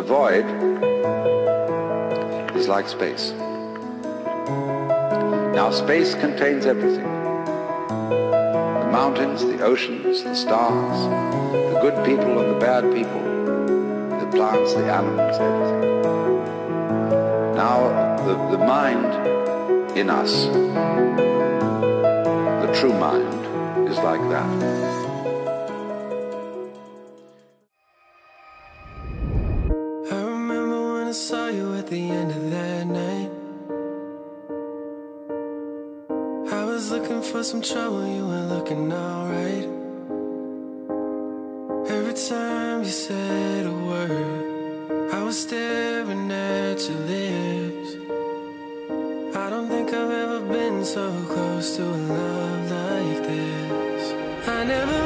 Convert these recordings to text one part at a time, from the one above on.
the void is like space. Now, space contains everything the mountains, the oceans, the stars, the good people and the bad people, the plants, the animals, everything. Now, the, the mind in us, the true mind, is like that. The end of that night. I was looking for some trouble, you were looking alright. Every time you said a word, I was staring at your lips. I don't think I've ever been so close to a love like this. I never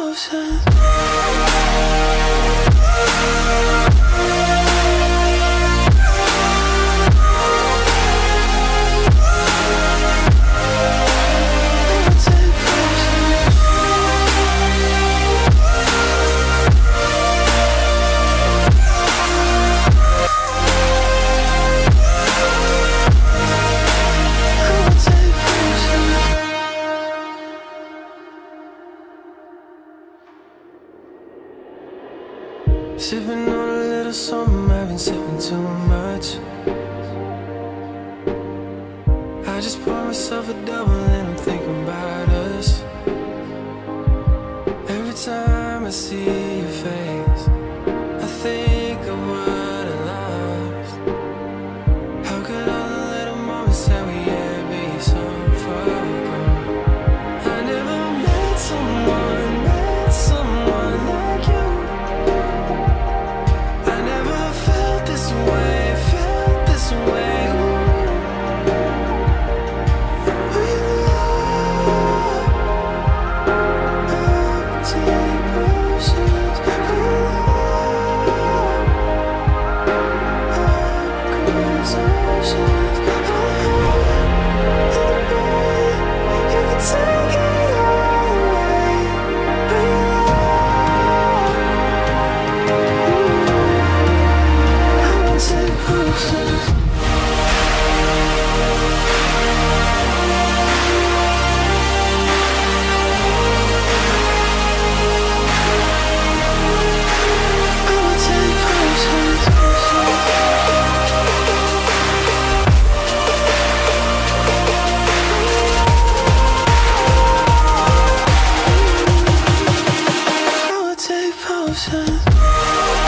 take Sipping on a little something, I've been sipping too much. I just pour myself a double and I'm thinking about us. potion